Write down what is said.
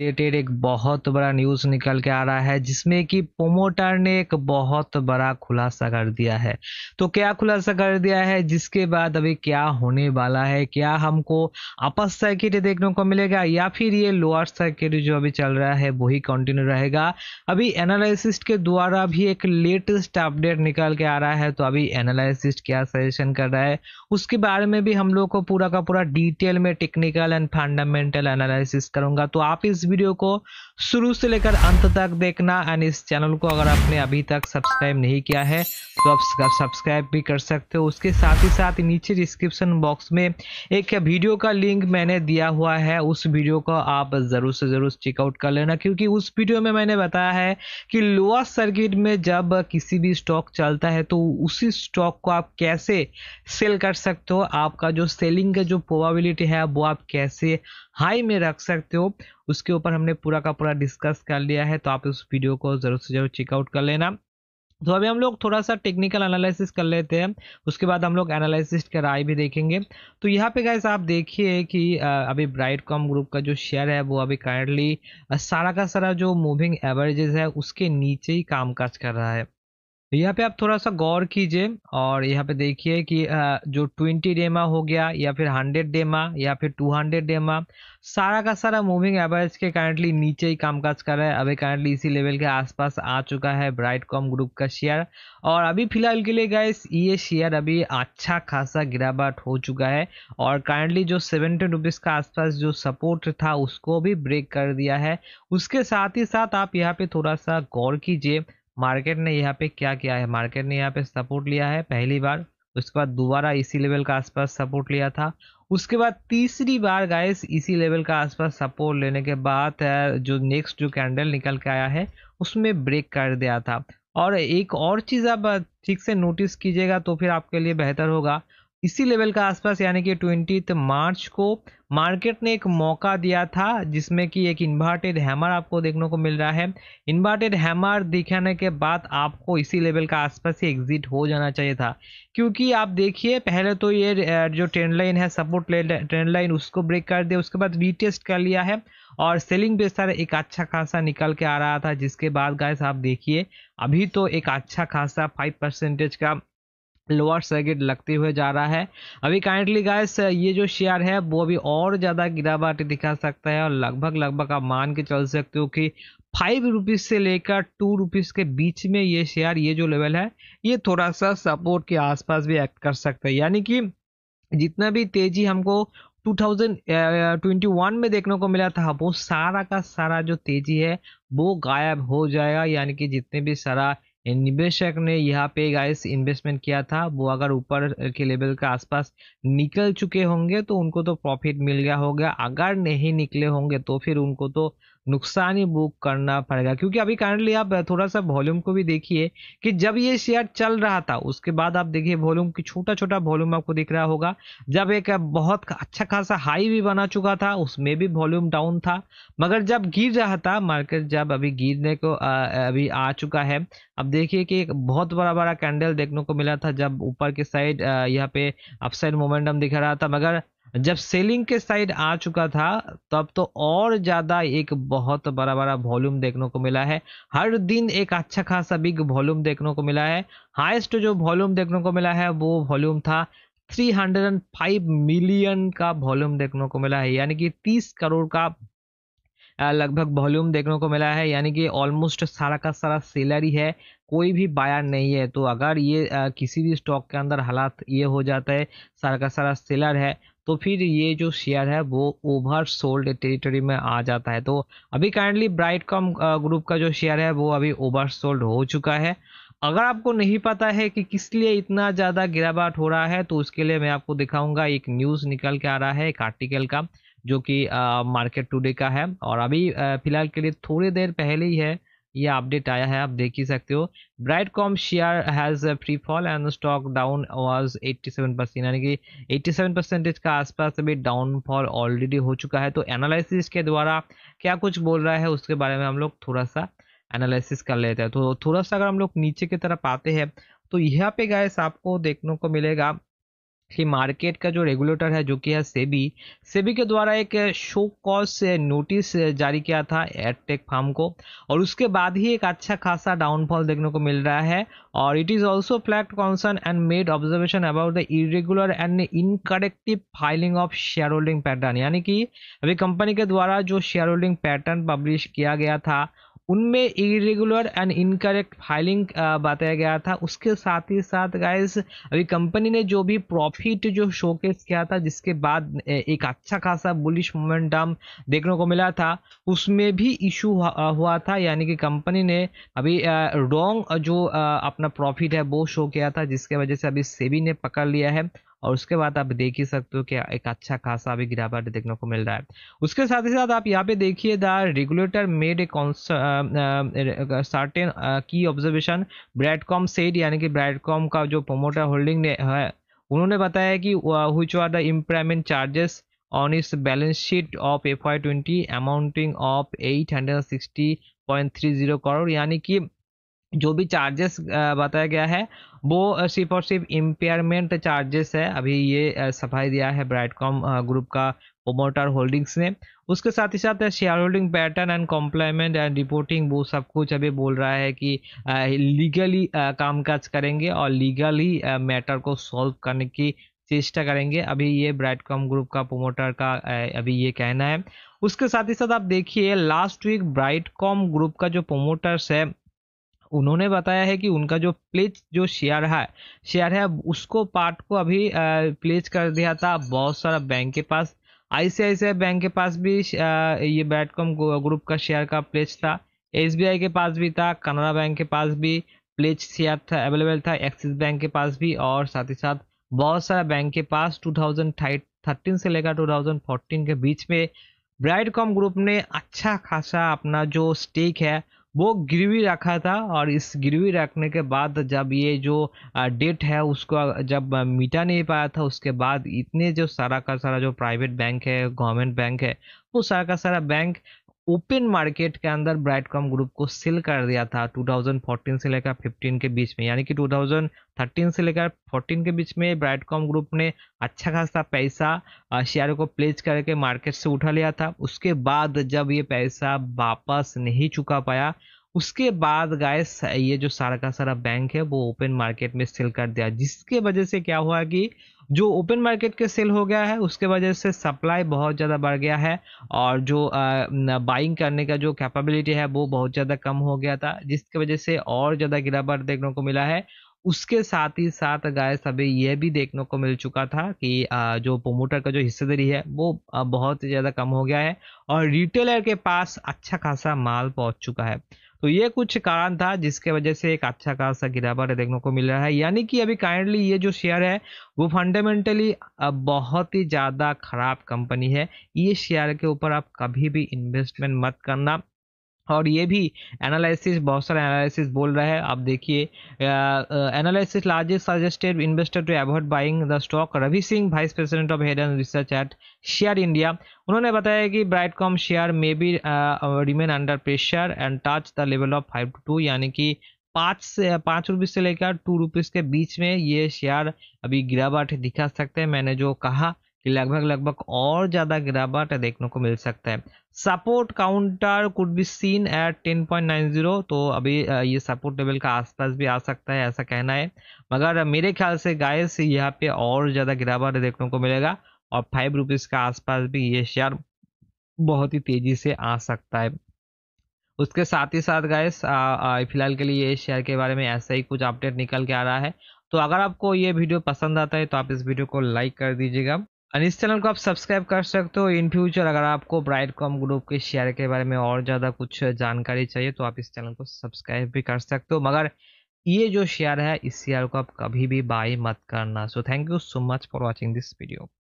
Related एक बहुत बड़ा न्यूज़ निकल के आ रहा है, जिसमें कि प्रोमोटर ने एक बहुत बड़ा खुलासा कर दिया है। तो क्या खुलासा कर दिया है? जिसके बाद अभी क्या होने वाला है? क्या हमको अपर सर्किट देखने को मिलेगा या फिर ये लोअर सर्किट जो अभी चल रहा है, वही कंटिन्यू रहेगा? अभी एनालिसिस्ट के द्वारा भी एक लेटेस्ट अपडेट निकल के आ रहा है तो अभी एनालिसिस्ट क्या सजेशन कर रहा है? उसके बारे में भी हम लोग को पूरा का पूरा डिटेल में टेक्निकल एंड फंडामेंटल एनालिसिस करूँगा। तो आप इस वीडियो को शुरू से लेकर अंत तक देखना एंड इस चैनल को अगर आपने अभी तक सब्सक्राइब नहीं किया है तो आप सब्सक्राइब भी कर सकते हो। उसके साथ ही साथ नीचे डिस्क्रिप्शन बॉक्स में एक वीडियो का लिंक मैंने दिया हुआ है। उस वीडियो को आप ज़रूर से ज़रूर चेकआउट कर लेना, क्योंकि उस वीडियो में मैंने बताया है कि लोअर सर्किट में जब किसी भी स्टॉक चलता है तो उसी स्टॉक को आप कैसे सेल कर सकते हो? आपका जो सेलिंग का जो प्रोबेबिलिटी है, वो आप कैसे हाई में रख सकते हो? उसके ऊपर हमने पूरा का पूरा डिस्कस कर लिया है तो आप उस वीडियो को ज़रूर से ज़रूर चेकआउट कर लेना। तो अभी हम लोग थोड़ा सा टेक्निकल एनालिसिस कर लेते हैं, उसके बाद हम लोग एनालिसिस का राय भी देखेंगे। तो यहाँ पे गैस आप देखिए कि अभी ब्राइट कॉम ग्रुप का जो शेयर है, वो अभी करंटली सारा का सारा जो मूविंग एवरेजेस है, उसके नीचे ही कामकाज कर रहा है। यहाँ पे आप थोड़ा सा गौर कीजिए और यहाँ पे देखिए कि जो ट्वेंटी डेमा हो गया या फिर हंड्रेड डेमा या फिर टू हंड्रेड डेमा, सारा का सारा मूविंग एवरेज के करंटली नीचे ही कामकाज कर रहा है। अभी करंटली इसी लेवल के आसपास आ चुका है ब्राइट कॉम ग्रुप का शेयर और अभी फ़िलहाल के लिए गाइस ये शेयर अभी अच्छा खासा गिरावट हो चुका है और करंटली जो सेवेंटी रुपीज़ का आसपास जो सपोर्ट था उसको भी ब्रेक कर दिया है। उसके साथ ही साथ आप यहाँ पे थोड़ा सा गौर कीजिए मार्केट ने यहाँ पे क्या किया है? मार्केट ने यहाँ पे सपोर्ट लिया है पहली बार, उसके बाद दोबारा इसी लेवल का आसपास सपोर्ट लिया था। उसके बाद तीसरी बार गाइस इसी लेवल का आसपास सपोर्ट लेने के बाद जो नेक्स्ट जो कैंडल निकल के आया है, उसमें ब्रेक कर दिया था। और एक और चीज़ आप ठीक से नोटिस कीजिएगा तो फिर आपके लिए बेहतर होगा। इसी लेवल का आसपास, यानी कि ट्वेंटी मार्च को मार्केट ने एक मौका दिया था, जिसमें कि एक इन्वर्टेड हैमर आपको देखने को मिल रहा है। इन्वर्टेड हैमर दिखाने के बाद आपको इसी लेवल का आसपास ही एग्जिट हो जाना चाहिए था। क्योंकि आप देखिए, पहले तो ये जो ट्रेंड लाइन है सपोर्ट ट्रेंड लाइन उसको ब्रेक कर दिया उसके बाद रीटेस्ट कर लिया है और सेलिंग बेस्टर एक अच्छा खासा निकल के आ रहा था, जिसके बाद गाइस आप देखिए, अभी तो एक अच्छा खासा फाइव परसेंटेज का लोअर सर्किट लगते हुए जा रहा है। अभी काइंडली गाइस ये जो शेयर है, वो अभी और ज़्यादा गिरावट दिखा सकता है और लगभग लगभग आप मान के चल सकते हो कि फाइव रुपीज़ से लेकर टू रुपीज़ के बीच में ये शेयर ये जो लेवल है, ये थोड़ा सा सपोर्ट के आसपास भी एक्ट कर सकता है। यानी कि जितना भी तेज़ी हमको 2021 में देखने को मिला था, वो सारा का सारा जो तेज़ी है, वो गायब हो जाएगा। यानी कि जितने भी सारा निवेशक ने यहाँ पे गाइस इन्वेस्टमेंट किया था। वो अगर ऊपर के लेवल के आसपास निकल चुके होंगे तो उनको तो प्रॉफिट मिल गया होगा। अगर नहीं निकले होंगे तो फिर उनको तो नुकसान ही बुक करना पड़ेगा। क्योंकि अभी करंटली आप थोड़ा सा वॉल्यूम को भी देखिए कि जब ये शेयर चल रहा था, उसके बाद आप देखिए वॉल्यूम की छोटा छोटा वॉल्यूम आपको दिख रहा होगा। जब एक बहुत अच्छा खासा हाई भी बना चुका था, उसमें भी वॉल्यूम डाउन था। मगर जब गिर रहा था मार्केट जब अभी गिरने को अभी आ चुका है, अब देखिए कि एक बहुत बड़ा बड़ा कैंडल देखने को मिला था जब ऊपर के साइड यहाँ पे अपसाइड मोमेंटम दिख रहा था, मगर जब सेलिंग के साइड आ चुका था, तब तो और ज़्यादा एक बहुत बड़ा बड़ा वॉल्यूम देखने को मिला है। हर दिन एक अच्छा खासा बिग वॉल्यूम देखने को मिला है। हाईएस्ट जो वॉल्यूम देखने को मिला है, वो वॉल्यूम था 305 मिलियन का वॉल्यूम देखने को मिला है। यानी कि 30 करोड़ का लगभग वॉल्यूम देखने को मिला है। यानी कि ऑलमोस्ट सारा का सारा सेलर ही। कोई भी बायर नहीं है तो अगर ये आ, किसी भी स्टॉक के अंदर हालात ये हो जाता है सारा का सारा सेलर है तो फिर ये जो शेयर है वो ओवर सोल्ड टेरिटरी में आ जाता है। तो अभी काइंडली ब्राइट कॉम ग्रुप का जो शेयर है वो अभी ओवर सोल्ड हो चुका है। अगर आपको नहीं पता है कि किस लिए इतना ज़्यादा गिरावट हो रहा है तो उसके लिए मैं आपको दिखाऊँगा एक न्यूज़ निकल के आ रहा है एक आर्टिकल का जो कि मार्केट टुडे का है। और अभी फ़िलहाल के लिए थोड़ी देर पहले ही है ये अपडेट आया है, आप देख ही सकते हो। Brightcom share has free fall and stock down was 87 percent यानी कि 87 परसेंटेज का आसपास अभी डाउनफॉल ऑलरेडी हो चुका है। तो एनालिसिस के द्वारा क्या कुछ बोल रहा है, उसके बारे में हम लोग थोड़ा सा एनालिसिस कर लेते हैं। तो थोड़ा सा अगर हम लोग नीचे की तरफ़ आते हैं तो यहाँ पे गैस आपको देखने को मिलेगा कि मार्केट का जो रेगुलेटर है, जो कि है सेबी सेबी के द्वारा एक शो कॉज नोटिस जारी किया था एयरटेक फार्म को, और उसके बाद ही एक अच्छा खासा डाउनफॉल देखने को मिल रहा है, और it is also flagged concern and made observation about the irregular and incorrect filing of share holding pattern यानी कि अभी कंपनी के द्वारा जो शेयर होल्डिंग पैटर्न पब्लिश किया गया था उनमें इरेगुलर एंड इनकरेक्ट फाइलिंग बताया गया था। उसके साथ ही साथ गाइस अभी कंपनी ने जो भी प्रॉफिट जो शोकेस किया था, जिसके बाद एक अच्छा खासा बुलिश मोमेंटम देखने को मिला था, उसमें भी इशू हुआ था। यानी कि कंपनी ने अभी रॉन्ग जो अपना प्रॉफिट है, वो शो किया था, जिसके वजह से अभी सेबी ने पकड़ लिया है। और उसके बाद आप देख ही सकते हो कि एक अच्छा खासा अभी गिरावट देखने को मिल रहा है। उसके साथ ही साथ आप यहाँ पे देखिए the regulator made a certain की ऑब्जर्वेशन ब्रैडकॉम सेड यानी कि ब्रैडकॉम का जो प्रोमोटर होल्डिंग ने है, उन्होंने बताया कि which are the impairment charges balance sheet of eight hundred sixty point three zero crore यानी कि जो भी चार्जेस बताया गया है वो सिर्फ़ और सिर्फ़ इम्पेयरमेंट चार्जेस है। अभी ये सफ़ाई दिया है ब्राइटकॉम ग्रुप का प्रोमोटर होल्डिंग्स ने। उसके साथ ही साथ share holding pattern and compliance and reporting वो सब कुछ अभी बोल रहा है कि लीगली कामकाज करेंगे और लीगली मैटर को सॉल्व करने की चेष्टा करेंगे। अभी ये ब्राइटकॉम ग्रुप का प्रोमोटर का अभी ये कहना है। उसके साथ ही साथ आप देखिए लास्ट वीक ब्राइटकॉम ग्रुप का जो प्रोमोटर्स है उन्होंने बताया है कि उनका जो प्लेज जो शेयर है शेयर है, उसको पार्ट को अभी प्लेज कर दिया था। बहुत सारा बैंक के पास आईसीआईसीआई बैंक के पास भी ये बैटकॉम ग्रुप का शेयर का प्लेज था। एसबीआई के पास भी था कनाडा बैंक के पास भी प्लेज शेयर था अवेलेबल था एक्सिस बैंक के पास भी और साथ ही साथ बहुत सारा बैंक के पास 2013 से लेकर 2014 के बीच में ब्राइडकॉम ग्रुप ने अच्छा खासा अपना जो स्टेक है वो गिरवी रखा था और इस गिरवी रखने के बाद जब ये जो डेट है उसको जब मिटा नहीं पाया था, उसके बाद इतने जो सारा का सारा जो प्राइवेट बैंक है गवर्नमेंट बैंक है, वो सारा का सारा बैंक ओपन मार्केट के अंदर ब्राइटकॉम ग्रुप को सेल कर दिया था 2014 से लेकर 15 के बीच में। यानी कि 2013 से लेकर 14 के बीच में ब्राइटकॉम ग्रुप ने अच्छा खासा पैसा शेयर को प्लेज करके मार्केट से उठा लिया था। उसके बाद जब ये पैसा वापस नहीं चुका पाया, उसके बाद गाइस ये जो सारा का सारा बैंक है वो ओपन मार्केट में सेल कर दिया। जिसके वजह से क्या हुआ कि जो ओपन मार्केट के सेल हो गया है, उसके वजह से सप्लाई बहुत ज़्यादा बढ़ गया है और जो बाइंग करने का जो कैपेबिलिटी है, वो बहुत ज़्यादा कम हो गया था, जिसकी वजह से और ज़्यादा गिरावट देखने को मिला है। उसके साथ ही साथ गाय अभी यह भी देखने को मिल चुका था कि जो प्रोमोटर का जो हिस्सेदारी है, वो बहुत ज़्यादा कम हो गया है और रिटेलर के पास अच्छा खासा माल पहुँच चुका है। तो ये कुछ कारण था जिसके वजह से एक अच्छा खासा गिरावट देखने को मिल रहा है। यानी कि अभी काइंडली ये जो शेयर है, वो फंडामेंटली बहुत ही ज़्यादा खराब कंपनी है। ये शेयर के ऊपर आप कभी भी इन्वेस्टमेंट मत करना। और ये भी एनालिसिस बहुत सारे एनालिसिस बोल रहा है। आप देखिए analysis largest suggested investor to avoid buying the stock Ravi Singh vice president of head and research at share India उन्होंने बताया कि Brightcom share may be remain under pressure and touch the level of five two two यानी कि पाँच से, पाँच rupees से लेकर टू रुपीज़ के बीच में ये शेयर अभी गिरावट दिखा सकते हैं। मैंने जो कहा कि लगभग लगभग और ज़्यादा गिरावट देखने को मिल सकता है। Support counter could be seen at 10.90 तो अभी ये सपोर्ट लेवल का आसपास भी आ सकता है, ऐसा कहना है। मगर मेरे ख्याल से गाय से यहाँ पे और ज़्यादा गिरावट देखने को मिलेगा और फाइव रुपीज़ के आसपास भी ये शेयर बहुत ही तेज़ी से आ सकता है। उसके साथ ही साथ गाइस फ़िलहाल के लिए ये शेयर के बारे में ऐसा ही कुछ अपडेट निकल के आ रहा है। तो अगर आपको ये वीडियो पसंद आता है तो आप इस वीडियो को लाइक कर दीजिएगा। और इस चैनल को आप सब्सक्राइब कर सकते हो। इन फ्यूचर अगर आपको ब्राइट कॉम ग्रुप के शेयर के बारे में और ज़्यादा कुछ जानकारी चाहिए तो आप इस चैनल को सब्सक्राइब भी कर सकते हो। मगर ये जो शेयर है, इस शेयर को आप कभी भी बाई मत करना। So thank you so much for watching this video